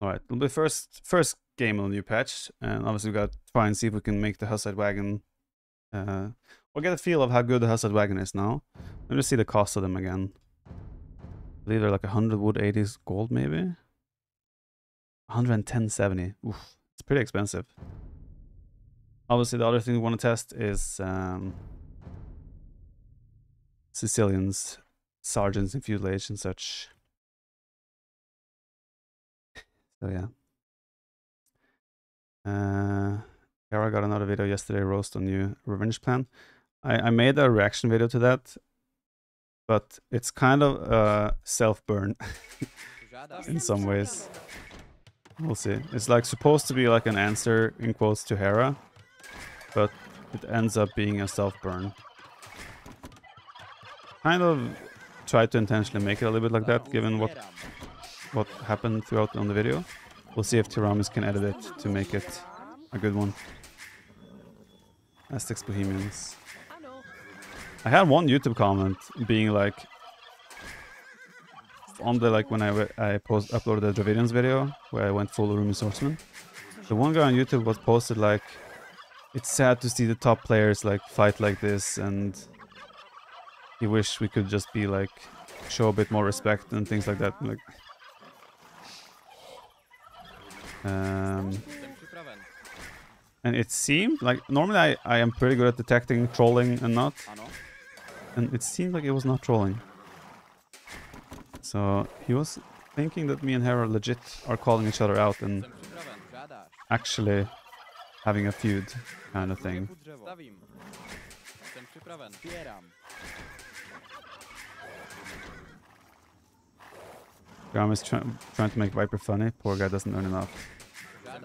All right, it'll be first first game on the new patch, and obviously we got to try and see if we can make the Hussite wagon. Uh, or get a feel of how good the Hussite wagon is now. Let me see the cost of them again. I believe they're like 100 wood, 80s gold, maybe. 110.70. Oof, it's pretty expensive. Obviously, the other thing we want to test is um, Sicilians, sergeants in feudal age and such. So yeah. Uh, Hera got another video yesterday, roast on new revenge plan. I, I made a reaction video to that, but it's kind of a self-burn in some ways. We'll see. It's like supposed to be like an answer in quotes to Hera, but it ends up being a self-burn. Kind of tried to intentionally make it a little bit like that, given what what happened throughout on the video. We'll see if Tiramis can edit it to make it a good one. Aztecs Bohemians. I had one YouTube comment being like on the like when I I post uploaded the Dravidians video where I went full Urumi swordsman. The one guy on YouTube was posted like it's sad to see the top players like fight like this and he wish we could just be like show a bit more respect and things like that. Like um and it seemed like normally I, I am pretty good at detecting trolling and not. And it seemed like it was not trolling. So he was thinking that me and Hera legit are calling each other out and actually having a feud kind of thing. Gram is try trying to make Viper funny. Poor guy doesn't earn enough.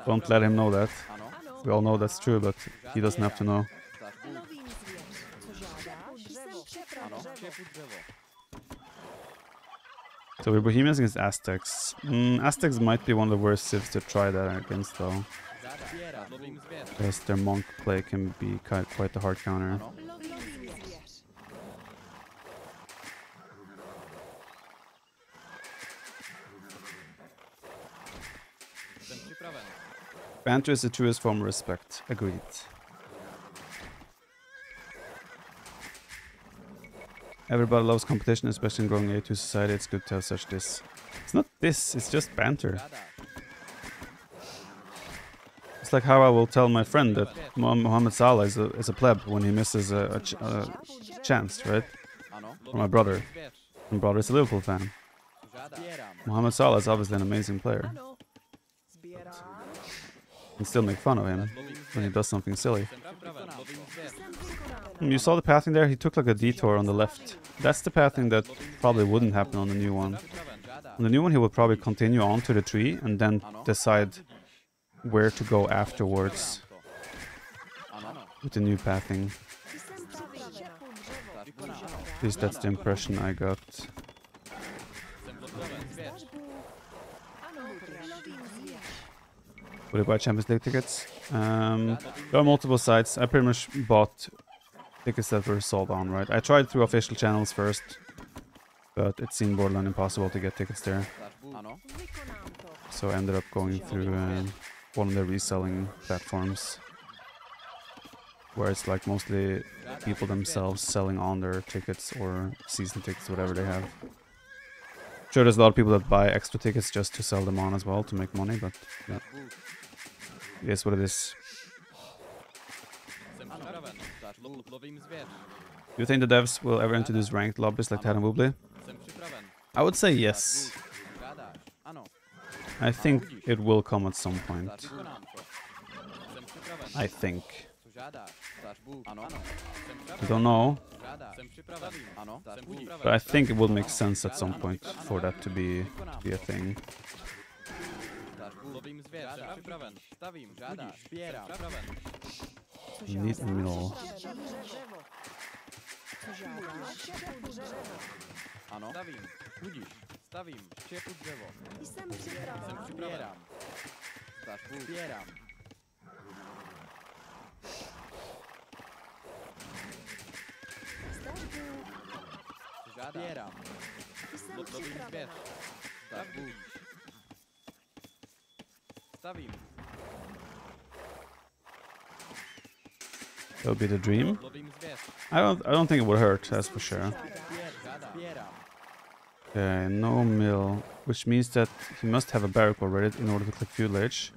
Don't let him know that. We all know that's true, but he doesn't have to know. So we're Bohemians against Aztecs. Mm, Aztecs might be one of the worst civs to try that against though. Because their monk play can be quite, quite a hard counter. Banter is the truest form of respect. Agreed. Everybody loves competition, especially in growing A2 society. It's good to have such this. It's not this, it's just banter. It's like how I will tell my friend that Mohammed Salah is a, is a pleb when he misses a, a, ch a chance, right? Or my brother. My brother is a Liverpool fan. Mohammed Salah is obviously an amazing player and still make fun of him when he does something silly. Hmm, you saw the pathing there? He took like a detour on the left. That's the pathing that probably wouldn't happen on the new one. On the new one he will probably continue on to the tree and then decide where to go afterwards with the new pathing. At least that's the impression I got. You buy Champions League tickets? Um, there are multiple sites. I pretty much bought tickets that were sold on, right? I tried through official channels first, but it seemed borderline impossible to get tickets there. So I ended up going through uh, one of the reselling platforms, where it's like mostly people themselves selling on their tickets or season tickets, whatever they have. Sure, there's a lot of people that buy extra tickets just to sell them on as well to make money, but yeah. It is what it is. Do you think the devs will ever introduce ranked lobbies like Titan? I would say yes. I think it will come at some point. I think. I don't know. But I think it would make sense at some point for that to be, to be a thing. Lovím zvěř, jsem připraven. Stavím, žádáš, sbírám. Připraven. Need a mill. Ano. Stavím, budíš. Stavím, štěpu dřevo. Jsem připraven. Jsem připraven. Stavbu. Sbírám. Žádám. Sbírám. Lovím zvěř. Stavbu. That would be the dream. I don't I don't think it would hurt, that's for sure. Okay, no mill, which means that he must have a barrack already in order to click feudal age.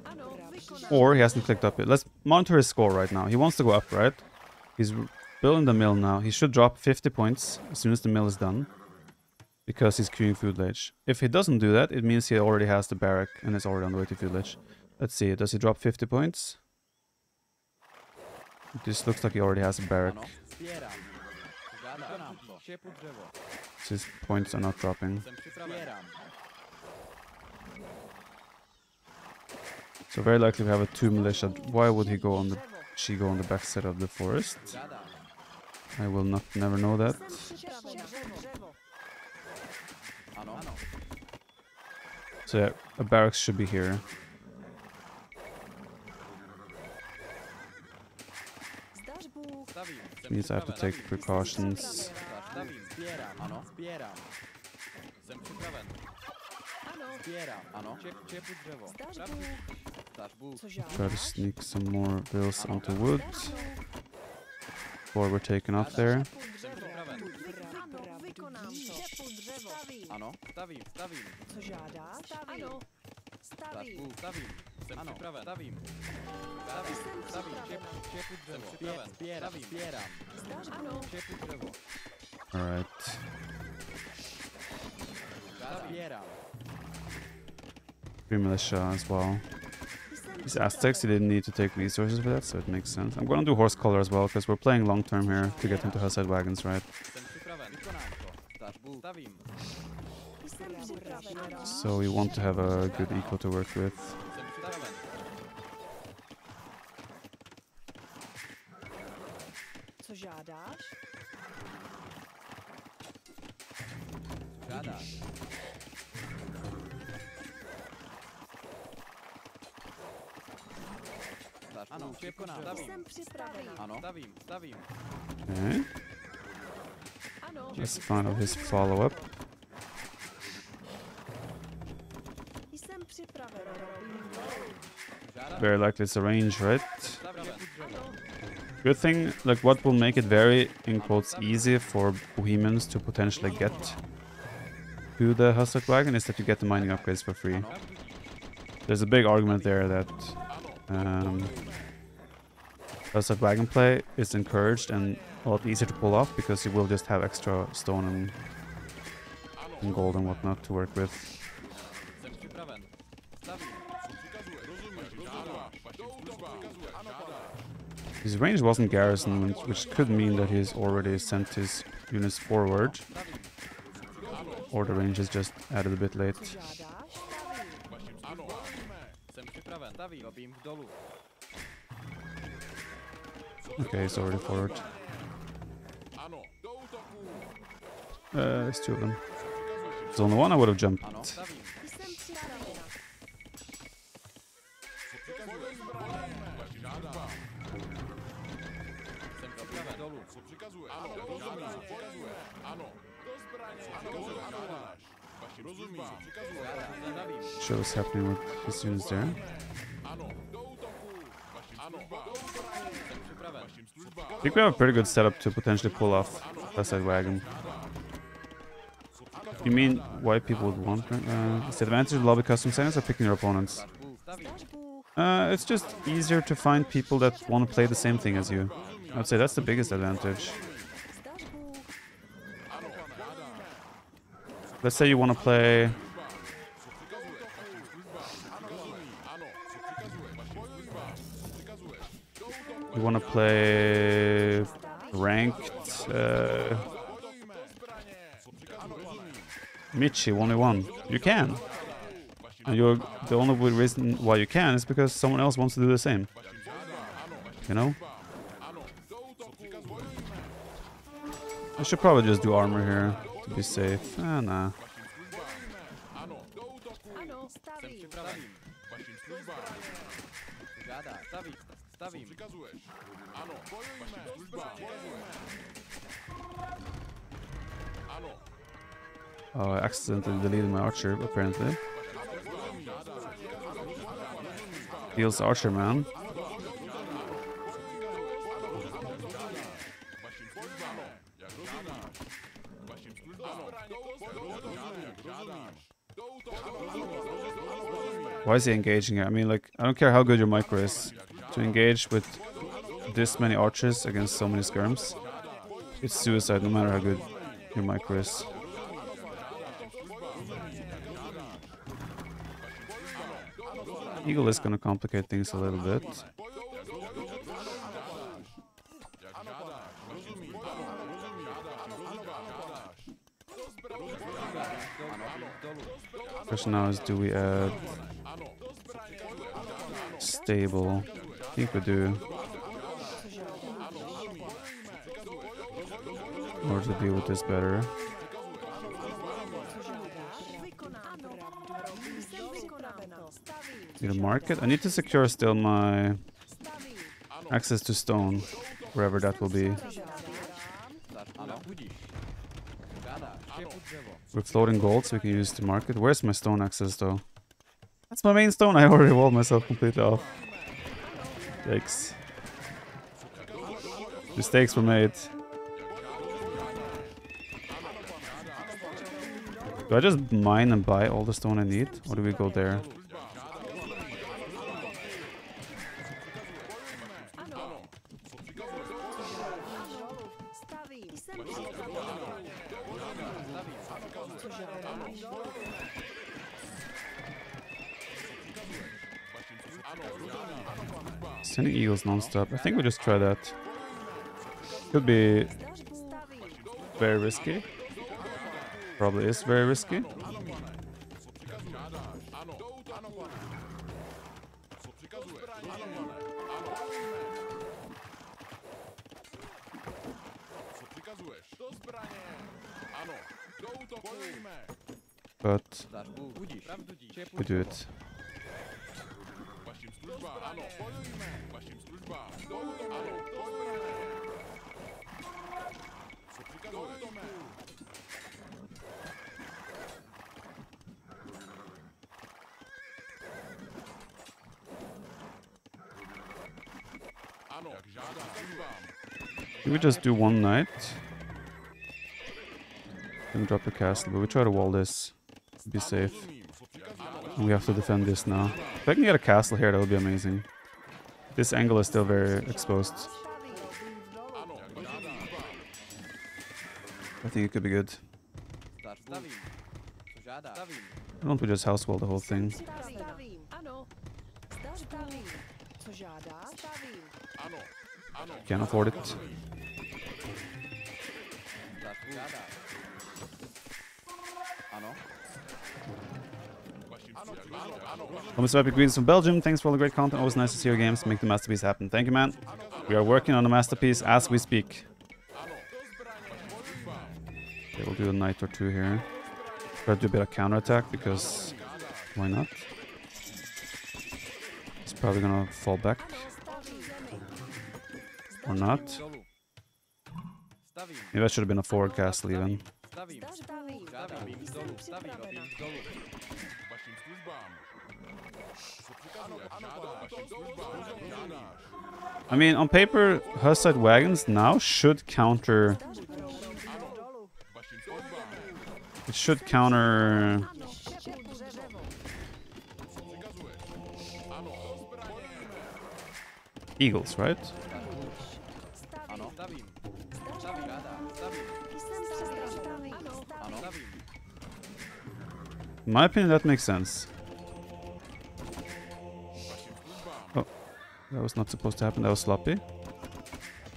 Or he hasn't clicked up yet. Let's monitor his score right now. He wants to go up, right? He's building the mill now. He should drop 50 points as soon as the mill is done. Because he's queuing feudal age. If he doesn't do that, it means he already has the barrack and is already on the way to feudal age. Let's see, does he drop 50 points? This looks like he already has a barrack. So his points are not dropping. So very likely we have a two militia. Why would he go on the she go on the backside of the forest? I will not never know that. So yeah, a barracks should be here. Means I have to take precautions. Try to sneak some more vills onto wood before we're taken off there. Jsem připraven. Ano, vykonám to. Štěpu dřevo. Stavím. Ano. Stavím. Stavím. Co žádáš? Stavím. Ano. Stař Stavím. Bůh. Stavím. Jsem Ano. připraven. Stavím. Stavím. Jsem Stavím. připraven. Čep, čepu dřevo. Sběrám. Sběrám. Sběrám. Ano. Čepu dřevo. Alright. Sběrám. Three militia as well. These Aztecs, he didn't need to take resources for that, so it makes sense. I'm gonna do horse collar as well, because we're playing long term here to get into Hussite wagons, right? Jsem připraven. Vykonám to. Stař Bůh. Stavím. Jsem připraven. So we want to have a good eco to work with. Jsem připraven. Co žádáš? Žádáš. Stař ano, Bůh. Vykonám. Stavím. Jsem připraven. Ano. Stavím. Stavím. Okay. Let's find out his follow up. Jsem připraven. Žádám. Very likely it's a range, right? Good thing, like what will make it very, in quotes, easy for Bohemians to potentially get to the Hussite wagon is that you get the mining upgrades for free. There's a big argument there that um, wagon play is encouraged and a lot easier to pull off because you will just have extra stone and, and gold and whatnot to work with. His range wasn't garrison, which- could mean that he's already sent his units forward, or the range is just added a bit late. Okay, he's already forward. Uh, two of them. There's only one I would have jumped. Show what's happening with his units there. I think we have a pretty good setup to potentially pull off Hussite wagon. You mean why people would want? Uh, is the advantage of lobby custom settings or picking your opponents? Uh, it's just easier to find people that want to play the same thing as you. I would say that's the biggest advantage. Let's say you want to play. You want to play ranked uh, Michi 1v1. You can. And you're the only reason why you can is because someone else wants to do the same. You know? I should probably just do armor here to be safe. Ah, nah. Ano. Jsem Stavím. připraven. Žádá. Stavím. Stavím. Oh, I accidentally deleted my archer, apparently. Heals Archer, man. Why is he engaging here? I mean, like, I don't care how good your micro is. To engage with this many archers against so many skirms, it's suicide no matter how good your micro is. Eagle is gonna complicate things a little bit. Question now is do we add stable? I think we do. Order to deal with this better. A market. I need to secure still my access to stone, wherever that will be. We're floating gold, so we can use the market. Where's my stone access though? That's my main stone. I already walled myself completely off. Yikes. Mistakes were made. Do I just mine and buy all the stone I need? Or do we go there? Sending non-stop. I think we just try that. Could be very risky. Probably is very risky. But Zdař. Budíš. Pravdu díš. Štěpu we do dřevo. it. Can we just do one night? Then drop the castle, but we try to wall this. Be safe. And we have to defend this now. If I can get a castle here, that would be amazing. This angle is still very exposed. I think it could be good. Why don't we just house wall the whole thing? Can't afford it. Thomas Epic greetings from Belgium. Thanks for all the great content. Always nice to see your games make the masterpiece happen. Thank you, man. We are working on the masterpiece as we speak. Okay, we'll do a knight or two here. Try to do a bit of counterattack because why not? It's probably gonna fall back or not. Maybe I should have been a forward castle even. Stavím. Stavím. Žádám. Dolů. Stavím. Robím dolů. I mean, on paper, Hussite wagons now should counter. It should counter eagles, right? In my opinion, that makes sense. That was not supposed to happen. That was sloppy.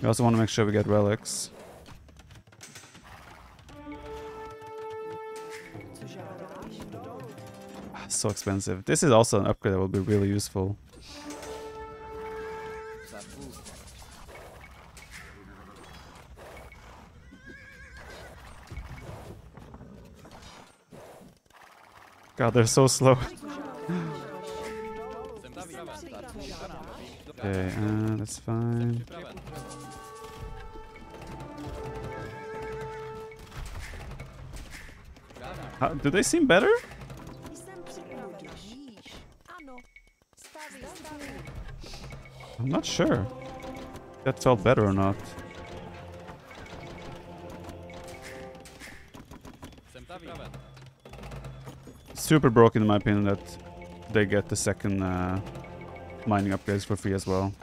We also want to make sure we get relics. Ah, So expensive. This is also an upgrade that will be really useful. God, they're so slow. Okay, uh, that's fine. How, do they seem better? I'm not sure. That felt better or not. Super broken in my opinion that they get the second uh, mining upgrades for free as well.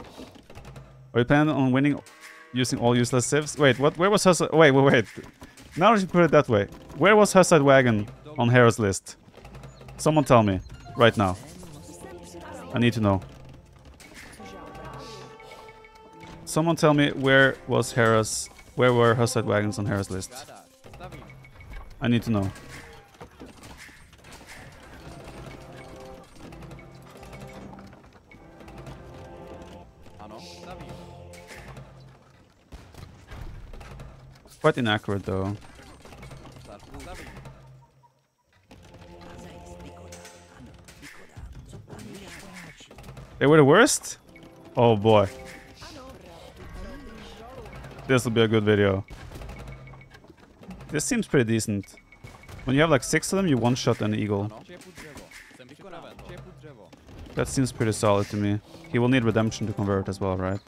Are you planning on winning using all useless civs? Wait, what? Where was Hussite? Wait, wait, wait. Now that you put it that way, where was Hussite Wagon on Hera's list? Someone tell me right now. I need to know. Someone tell me where was Hera's, where were Hussite Wagons on Hera's list? I need to know. Quite inaccurate though. They were the worst? Oh boy. This will be a good video. This seems pretty decent. When you have like six of them, you one-shot an eagle. That seems pretty solid to me. He will need redemption to convert as well, right?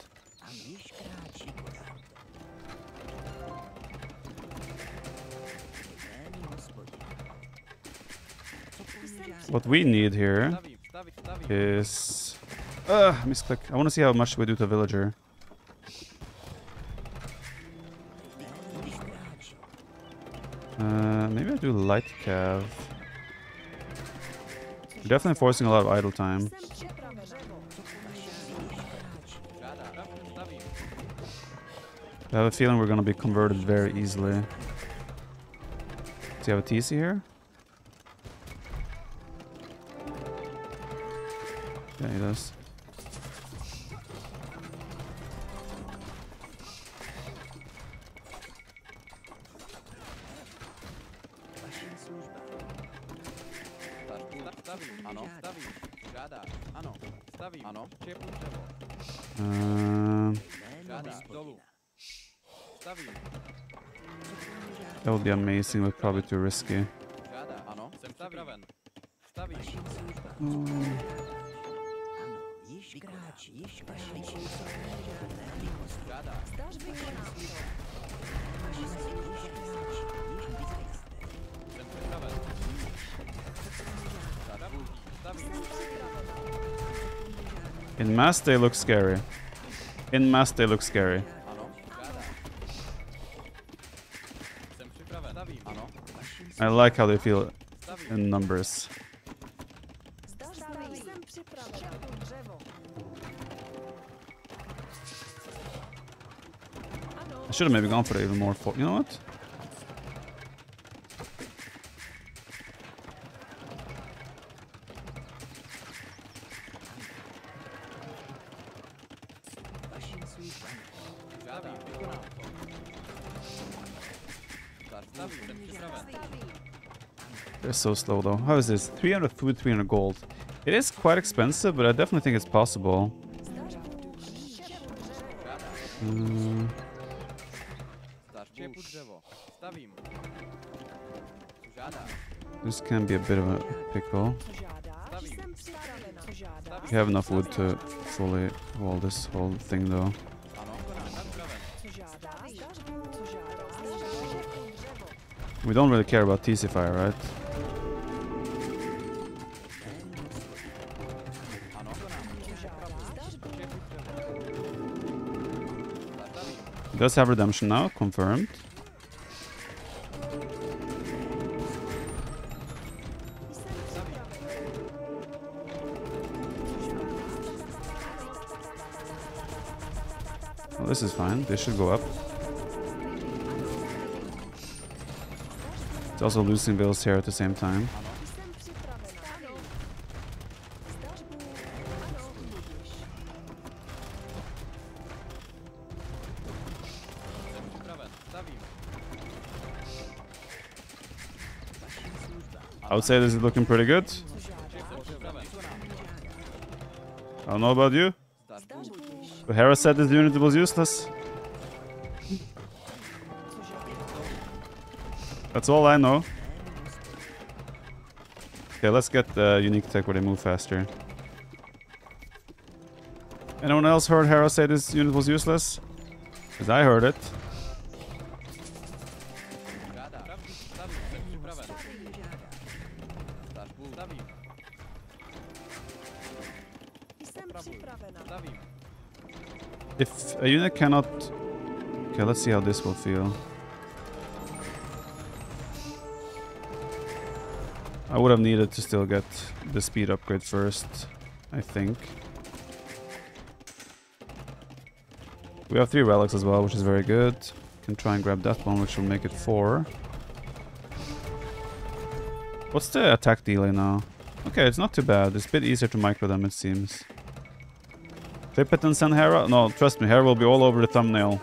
What we need here is... Uh, misclick. I want to see how much we do to villager. Uh, maybe I do light cav. Definitely forcing a lot of idle time. I have a feeling we're gonna be converted very easily. Do you have a TC here? Čepu dřevo. Um, Žádá. Dolů. Stavím. that would be amazing, but probably too risky. Žádá. In mass, they look scary. In mass, they look scary. I like how they feel in numbers. I should have maybe gone for it even more. For you know what? So slow though. How is this? 300 food, 300 gold. It is quite expensive, but I definitely think it's possible. Mm, this can be a bit of a pickle. We have enough wood to fully wall this whole thing though. We don't really care about TC fire, right? Does have redemption now, confirmed. Well, this is fine. This should go up. It's also losing vills here at the same time. I would say this is looking pretty good. I don't know about you. But Hera said this unit was useless. That's all I know. Okay, let's get the unique tech where they move faster. Anyone else heard Hera say this unit was useless? Because I heard it. Uh, a unit cannot... Okay, let's see how this will feel. I would have needed to still get the speed upgrade first, I think. We have three relics as well, which is very good. Can try and grab that one, which will make it four. What's the attack delay now? Okay, it's not too bad. It's a bit easier to micro them, it seems. Flip it and Hera? No, trust me, Hera will be all over the thumbnail.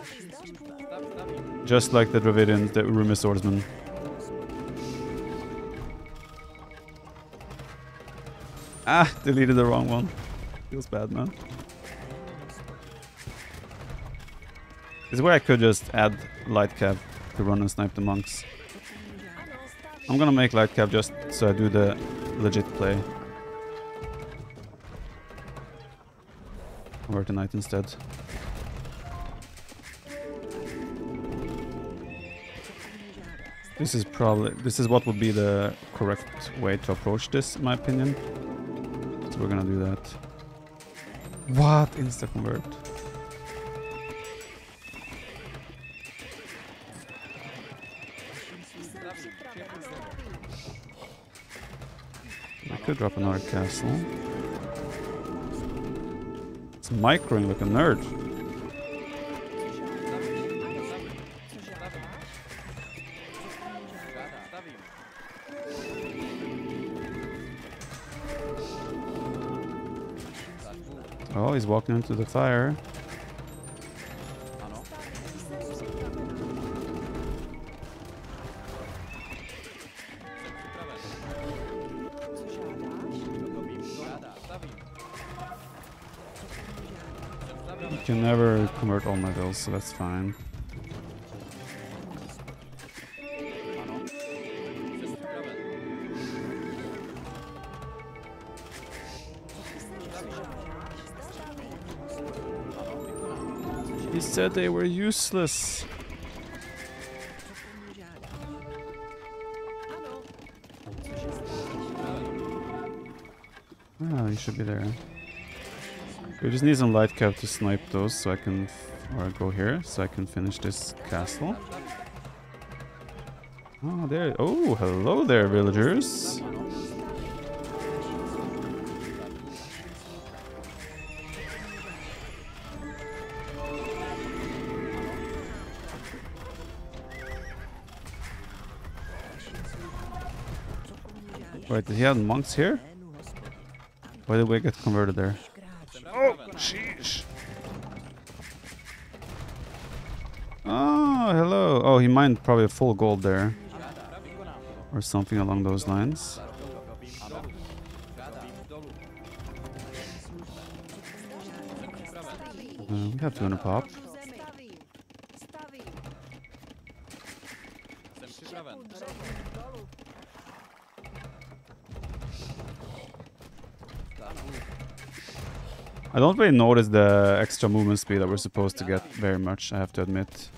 Just like the Dravidian, the Urumi swordsman. Ah, deleted the wrong one. Feels bad, man. This is where I could just add light cav to run and snipe the monks. I'm gonna make light cav just so I do the legit play. Convert the knight instead. This is probably this is what would be the correct way to approach this, in my opinion. So we're gonna do that. What insta convert? Jsem připravena. Stavím. I could drop another castle. It's microing like a nerd. Oh, he's walking into the fire. So that's fine. He said they were useless. Ah, you should be there. We just need some light cav to snipe those so I can, or go here, so I can finish this castle. Oh, there. Oh, hello there, villagers. Wait, did he have monks here? Why did we get converted there? Oh, he mined probably a full gold there. Or something along those lines. Uh, we have 200 pop. I don't really notice the extra movement speed that we're supposed to get very much, I have to admit.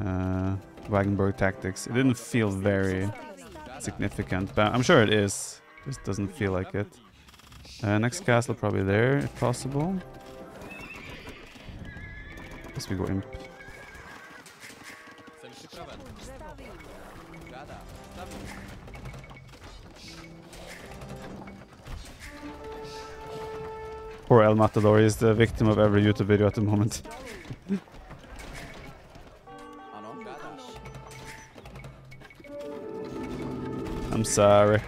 Uh, Wagenburg tactics. It didn't feel very significant, but I'm sure it is. Just doesn't feel like it. Uh, next castle probably there, if possible. Guess we go. Stavím. Poor El Matador is the victim of every YouTube video at the moment. I'm sorry.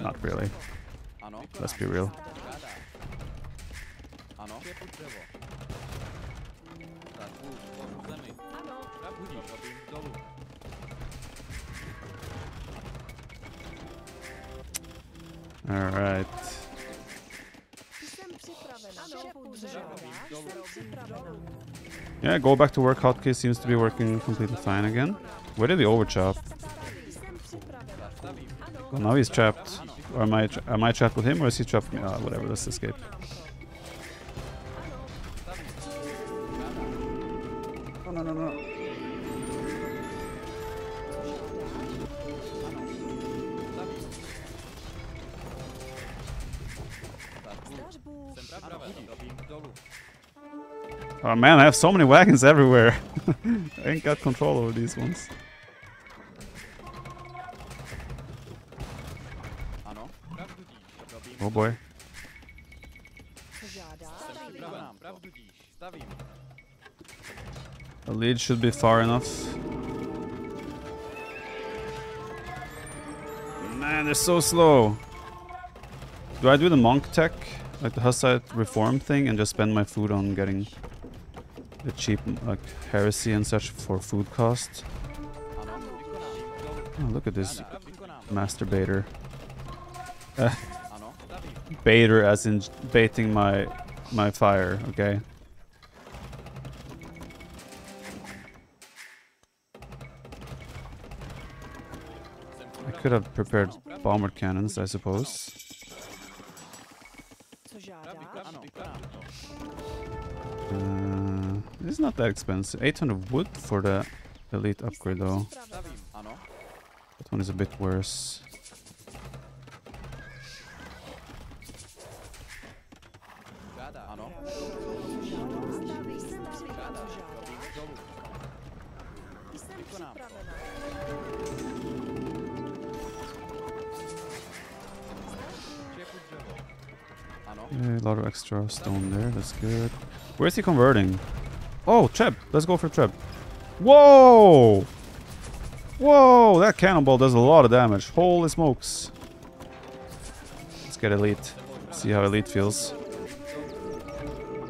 Not really. Let's be real. Alright. Yeah, go back to work hotkey seems to be working completely fine again. Where did we overchop? Jsem připravena. Stavím. Ano. Well, now he's trapped. Or am I, tra- am I trapped with him or is he trapped with me? Ah, whatever, let's escape. Ano. No, no, no, no. Zdař Bůh. Jsem dolů. Oh man, I have so many wagons everywhere. I ain't got control over these ones. Oh boy. The lead should be far enough. Man, they're so slow. Do I do the monk tech? Like the Hussite reform thing and just spend my food on getting cheap like heresy and such for food cost? Ano, vykonám. Dolů. Oh, look at this masturbator. Stavím. Baiter as in baiting my my fire, okay? I could have prepared bombard cannons, I suppose. Co žádá? Ano, vykonám to. Uh, it's not that expensive. 800 wood for the elite upgrade though. That one is a bit worse. Yeah, a lot of extra stone there, that's good. Where's he converting? Oh, Treb! Let's go for Treb. Whoa! Whoa! That cannonball does a lot of damage. Holy smokes. Let's get Elite. See how Elite feels.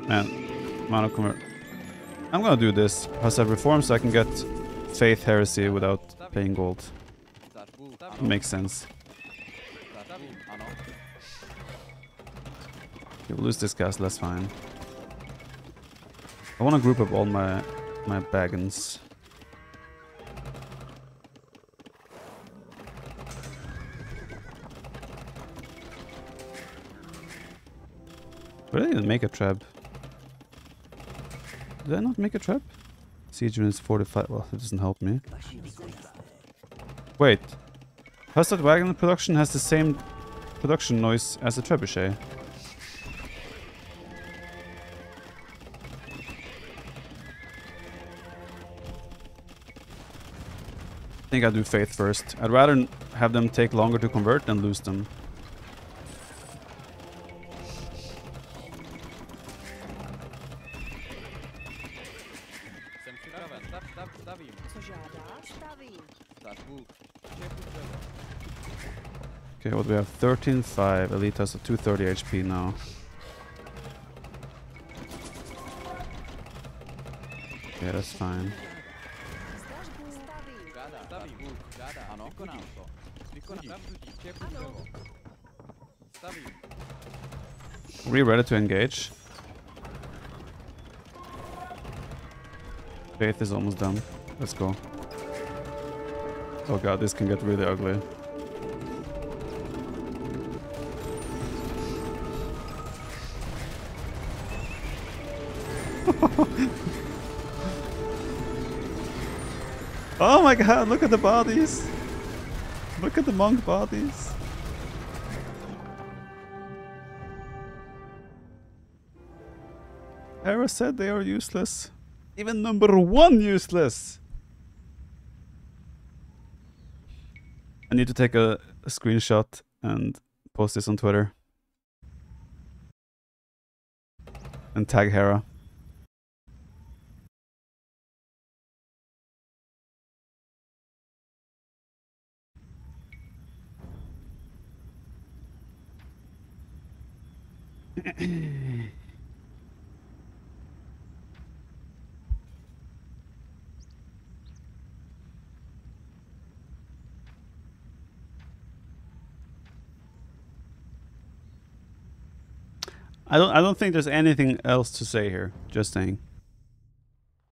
Man, convert. I'm gonna do this. Hussite reform so I can get Faith Heresy without paying gold. Makes sense. We'll lose this castle, that's fine. I want to group up all my my baggins. But I didn't make a trap. Did I not make a trap? Siege units 45. Well, it doesn't help me. Wait. Hussite wagon production has the same production noise as a trebuchet. Think I'll do faith first. I'd rather have them take longer to convert than lose them. Okay, what do we have? 13.5. Elite has a 230 HP now. Yeah, that's fine. Zdař Bůh. Stavím. Žádá, stavím. Bůh. Žádá, ano, vykonám to. Vykonám. Pravdu díš. Čepu Ano. dřevo. Stavím. We ready to engage? Faith is almost done. Let's go. Oh god, this can get really ugly. oh my god, look at the bodies! Look at the monk bodies! Hera said they are useless. Even number one useless. I need to take a, a screenshot and post this on Twitter. And tag Hera. I don't I don't think there's anything else to say here. Just saying.